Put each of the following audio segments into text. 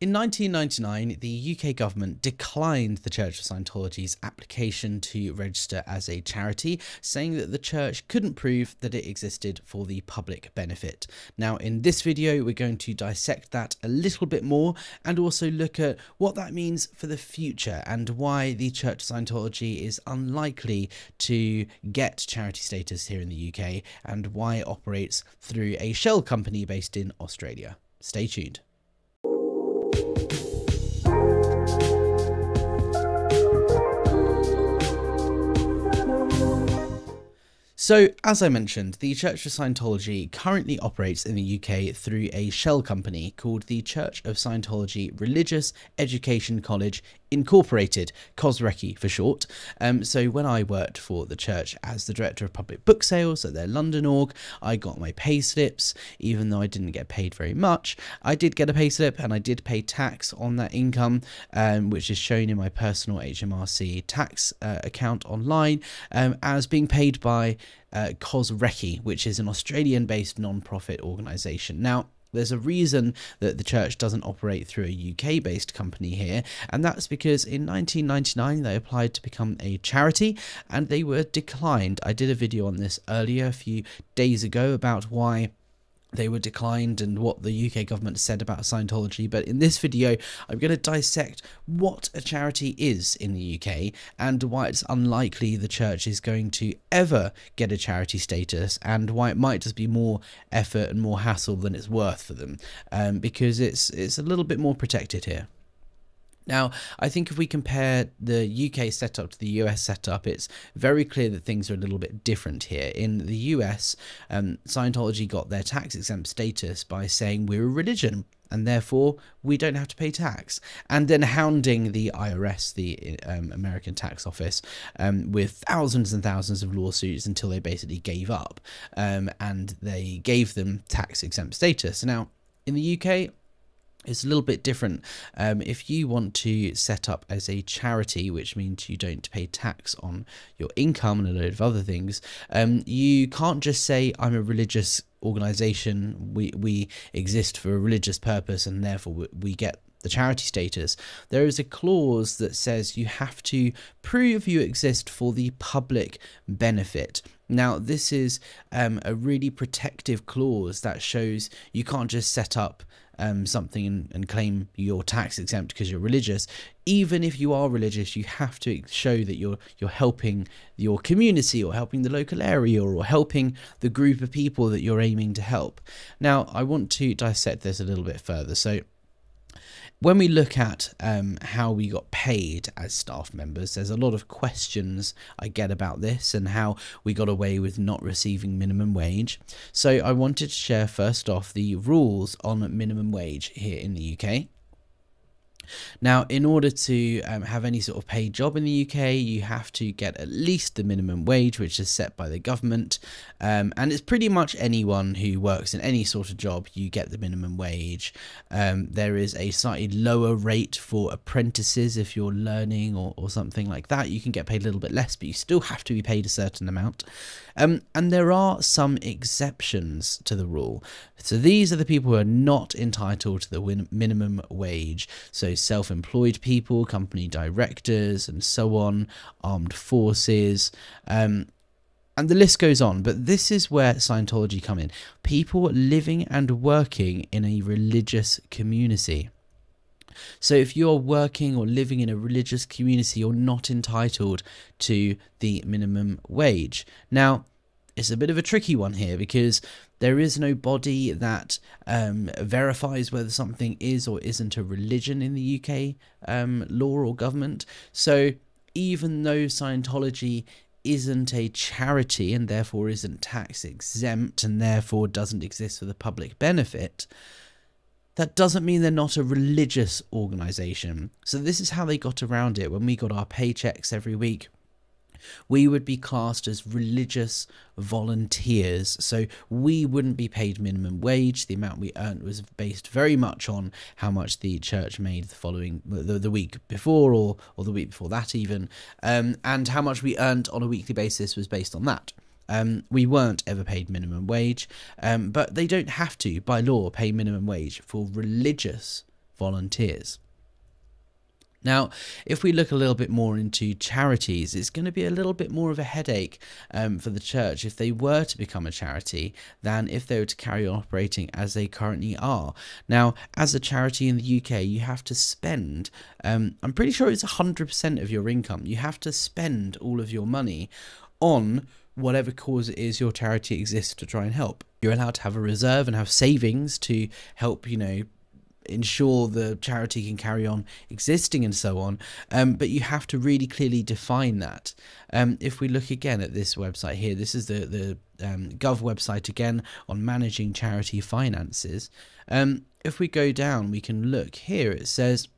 In 1999, the UK government declined the Church of Scientology's application to register as a charity, saying that the church couldn't prove that it existed for the public benefit. Now, in this video, we're going to dissect that a little bit more and also look at what that means for the future and why the Church of Scientology is unlikely to get charity status here in the UK and why it operates through a shell company based in Australia. Stay tuned. So, as I mentioned, the Church of Scientology currently operates in the UK through a shell company called the Church of Scientology Religious Education College Incorporated, COSRECI for short. Um, so, when I worked for the church as the director of public book sales at their London org, I got my pay slips, even though I didn't get paid very much. I did get a pay slip and I did pay tax on that income, um, which is shown in my personal HMRC tax uh, account online um, as being paid by uh, COSRECI, which is an Australian based non profit organisation. Now, there's a reason that the church doesn't operate through a UK based company here, and that's because in 1999 they applied to become a charity and they were declined. I did a video on this earlier a few days ago about why they were declined and what the UK government said about Scientology. But in this video, I'm going to dissect what a charity is in the UK and why it's unlikely the church is going to ever get a charity status and why it might just be more effort and more hassle than it's worth for them um, because it's it's a little bit more protected here. Now, I think if we compare the UK setup to the US setup, it's very clear that things are a little bit different here. In the US, um, Scientology got their tax exempt status by saying we're a religion and therefore we don't have to pay tax. And then hounding the IRS, the um, American Tax Office, um, with thousands and thousands of lawsuits until they basically gave up um, and they gave them tax exempt status. Now, in the UK, it's a little bit different. Um, if you want to set up as a charity, which means you don't pay tax on your income and a load of other things, um, you can't just say, I'm a religious organization, we, we exist for a religious purpose, and therefore we, we get the charity status, there is a clause that says you have to prove you exist for the public benefit. Now, this is um, a really protective clause that shows you can't just set up um, something and, and claim you're tax exempt because you're religious. Even if you are religious, you have to show that you're you're helping your community or helping the local area or helping the group of people that you're aiming to help. Now, I want to dissect this a little bit further. So when we look at um, how we got paid as staff members, there's a lot of questions I get about this and how we got away with not receiving minimum wage. So I wanted to share first off the rules on minimum wage here in the UK. Now, in order to um, have any sort of paid job in the UK, you have to get at least the minimum wage, which is set by the government. Um, and it's pretty much anyone who works in any sort of job, you get the minimum wage. Um, there is a slightly lower rate for apprentices if you're learning or, or something like that. You can get paid a little bit less, but you still have to be paid a certain amount. Um, and there are some exceptions to the rule. So these are the people who are not entitled to the minimum wage. So self employed people, company directors, and so on, armed forces. Um, and the list goes on, but this is where Scientology come in. People living and working in a religious community. So if you're working or living in a religious community, you're not entitled to the minimum wage. Now, it's a bit of a tricky one here because there is no body that um, verifies whether something is or isn't a religion in the UK um, law or government. So even though Scientology isn't a charity and therefore isn't tax exempt and therefore doesn't exist for the public benefit, that doesn't mean they're not a religious organization. So this is how they got around it when we got our paychecks every week we would be classed as religious volunteers. So we wouldn't be paid minimum wage. The amount we earned was based very much on how much the church made the following the, the week before or or the week before that even, um, and how much we earned on a weekly basis was based on that. Um, we weren't ever paid minimum wage, um, but they don't have to, by law, pay minimum wage for religious volunteers. Now, if we look a little bit more into charities, it's going to be a little bit more of a headache um, for the church if they were to become a charity than if they were to carry on operating as they currently are. Now, as a charity in the UK, you have to spend, um, I'm pretty sure it's 100% of your income. You have to spend all of your money on whatever cause it is your charity exists to try and help. You're allowed to have a reserve and have savings to help, you know, ensure the charity can carry on existing and so on. Um, but you have to really clearly define that. Um, if we look again at this website here, this is the the um, Gov website again on managing charity finances. Um, if we go down, we can look here. It says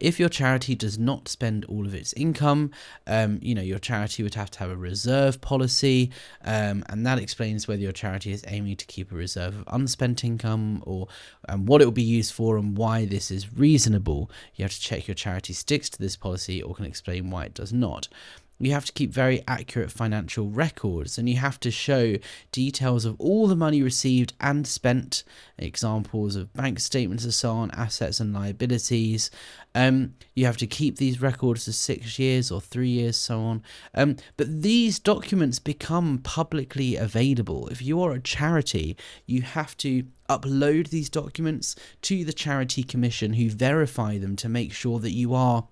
if your charity does not spend all of its income, um, you know, your charity would have to have a reserve policy, um, and that explains whether your charity is aiming to keep a reserve of unspent income or um, what it will be used for and why this is reasonable. You have to check your charity sticks to this policy or can explain why it does not you have to keep very accurate financial records and you have to show details of all the money received and spent, examples of bank statements and so on, assets and liabilities. Um, you have to keep these records for six years or three years, so on. Um, but these documents become publicly available. If you are a charity, you have to upload these documents to the Charity Commission who verify them to make sure that you are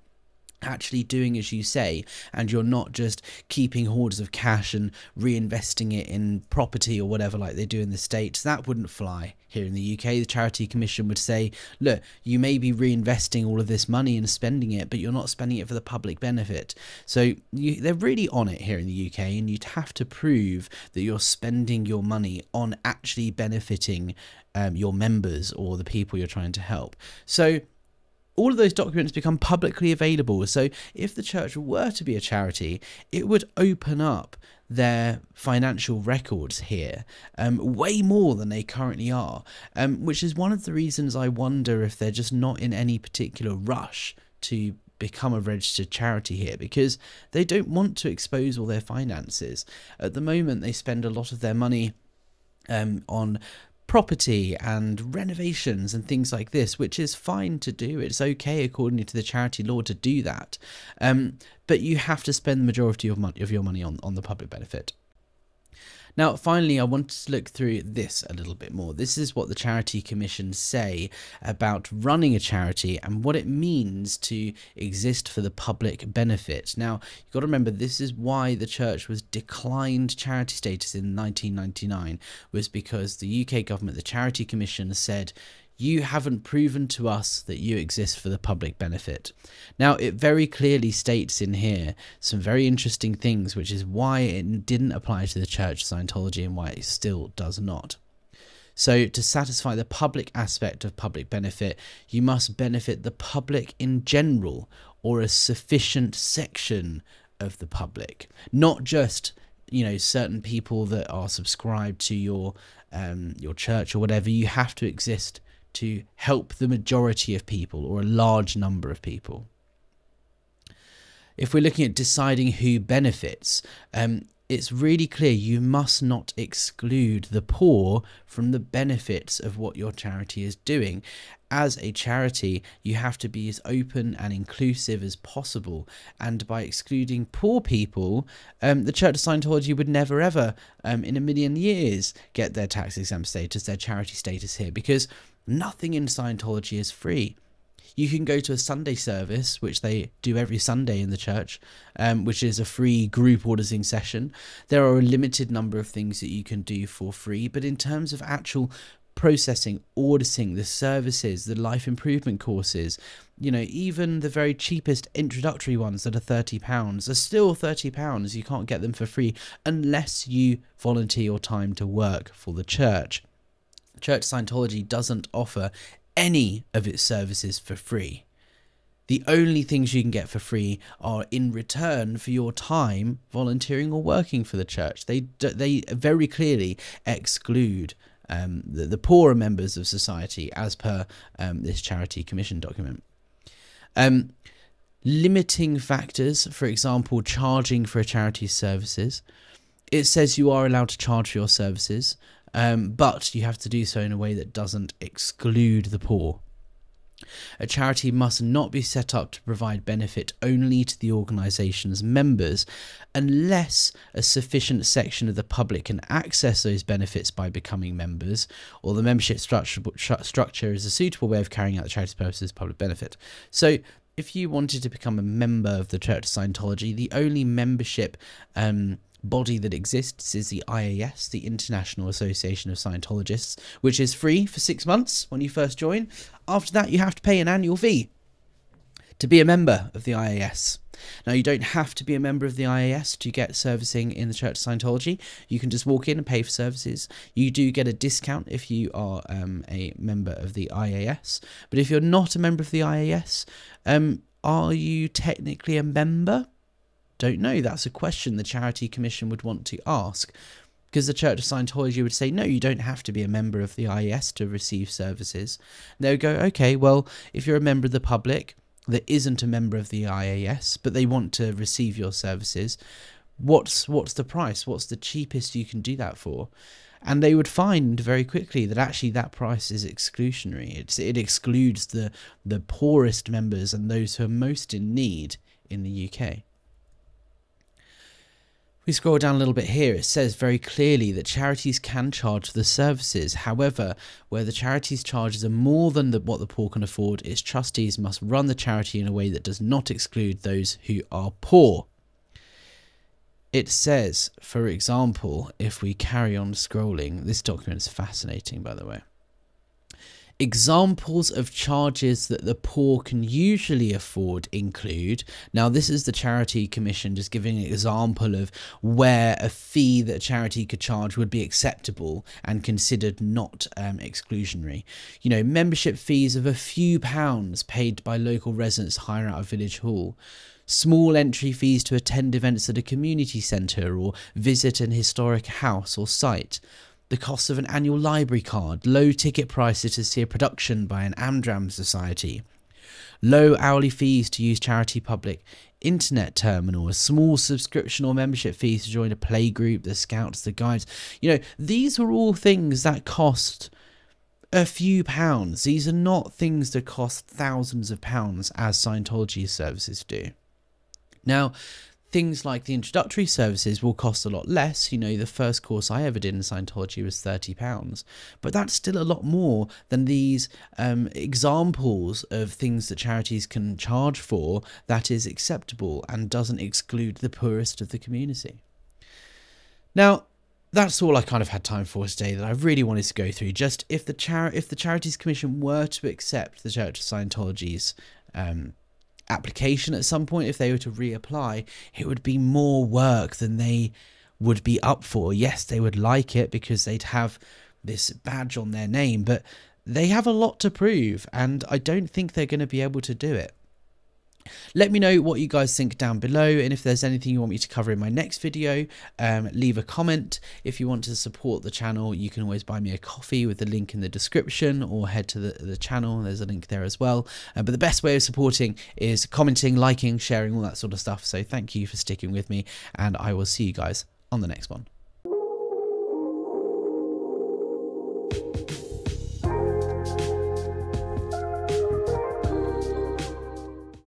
actually doing as you say and you're not just keeping hoards of cash and reinvesting it in property or whatever like they do in the states. That wouldn't fly here in the UK the charity commission would say look you may be reinvesting all of this money and spending it but you're not spending it for the public benefit. So you, they're really on it here in the UK and you'd have to prove that you're spending your money on actually benefiting um, your members or the people you're trying to help. So all of those documents become publicly available. So if the church were to be a charity, it would open up their financial records here um, way more than they currently are, um, which is one of the reasons I wonder if they're just not in any particular rush to become a registered charity here because they don't want to expose all their finances. At the moment, they spend a lot of their money um, on property and renovations and things like this, which is fine to do. It's okay according to the charity law to do that. Um, but you have to spend the majority of, of your money on, on the public benefit. Now, finally, I want to look through this a little bit more. This is what the Charity Commission say about running a charity and what it means to exist for the public benefit. Now, you've got to remember this is why the church was declined charity status in 1999 was because the UK government, the Charity Commission said you haven't proven to us that you exist for the public benefit. Now, it very clearly states in here some very interesting things, which is why it didn't apply to the Church of Scientology and why it still does not. So, to satisfy the public aspect of public benefit, you must benefit the public in general or a sufficient section of the public, not just you know certain people that are subscribed to your um, your church or whatever. You have to exist to help the majority of people or a large number of people. If we're looking at deciding who benefits, um, it's really clear you must not exclude the poor from the benefits of what your charity is doing. As a charity, you have to be as open and inclusive as possible. And by excluding poor people, um, the Church of Scientology would never ever, um, in a million years, get their tax exempt status, their charity status here, because Nothing in Scientology is free. You can go to a Sunday service, which they do every Sunday in the church, um, which is a free group auditing session. There are a limited number of things that you can do for free, but in terms of actual processing, auditing, the services, the life improvement courses, you know, even the very cheapest introductory ones that are £30 are still £30. You can't get them for free unless you volunteer your time to work for the church. Church Scientology doesn't offer any of its services for free. The only things you can get for free are in return for your time volunteering or working for the church. They they very clearly exclude um, the, the poorer members of society as per um, this charity commission document. Um, limiting factors, for example, charging for a charity's services. It says you are allowed to charge for your services, um, but you have to do so in a way that doesn't exclude the poor. A charity must not be set up to provide benefit only to the organisation's members unless a sufficient section of the public can access those benefits by becoming members, or the membership structure, structure is a suitable way of carrying out the charity's purposes public benefit. So, if you wanted to become a member of the Church of Scientology, the only membership um, body that exists is the IAS, the International Association of Scientologists, which is free for six months when you first join. After that, you have to pay an annual fee to be a member of the IAS. Now, you don't have to be a member of the IAS to get servicing in the Church of Scientology. You can just walk in and pay for services. You do get a discount if you are um, a member of the IAS. But if you're not a member of the IAS, um, are you technically a member? Don't know. That's a question the Charity Commission would want to ask. Because the Church of Scientology would say, no, you don't have to be a member of the IAS to receive services. they would go, okay, well, if you're a member of the public that isn't a member of the IAS, but they want to receive your services, what's what's the price? What's the cheapest you can do that for? and they would find very quickly that actually that price is exclusionary. It's, it excludes the the poorest members and those who are most in need in the UK we scroll down a little bit here, it says very clearly that charities can charge for the services. However, where the charity's charges are more than the, what the poor can afford, its trustees must run the charity in a way that does not exclude those who are poor. It says, for example, if we carry on scrolling, this document is fascinating, by the way. Examples of charges that the poor can usually afford include. Now, this is the Charity Commission just giving an example of where a fee that a charity could charge would be acceptable and considered not um, exclusionary. You know, membership fees of a few pounds paid by local residents hire out a village hall. Small entry fees to attend events at a community centre or visit an historic house or site, the cost of an annual library card, low ticket prices to see a production by an Amdram society, low hourly fees to use charity public internet terminal, a small subscription or membership fees to join a play group, the scouts, the guides. You know, these are all things that cost a few pounds. These are not things that cost thousands of pounds as Scientology services do. Now, things like the introductory services will cost a lot less. You know, the first course I ever did in Scientology was £30, but that's still a lot more than these um, examples of things that charities can charge for that is acceptable and doesn't exclude the poorest of the community. Now, that's all I kind of had time for today that I really wanted to go through. Just if the char- if the Charities Commission were to accept the Church of Scientology's um, application at some point, if they were to reapply, it would be more work than they would be up for. Yes, they would like it because they'd have this badge on their name, but they have a lot to prove, and I don't think they're going to be able to do it. Let me know what you guys think down below and if there's anything you want me to cover in my next video, um, leave a comment. If you want to support the channel, you can always buy me a coffee with the link in the description or head to the, the channel. There's a link there as well. Uh, but the best way of supporting is commenting, liking, sharing, all that sort of stuff. So thank you for sticking with me and I will see you guys on the next one.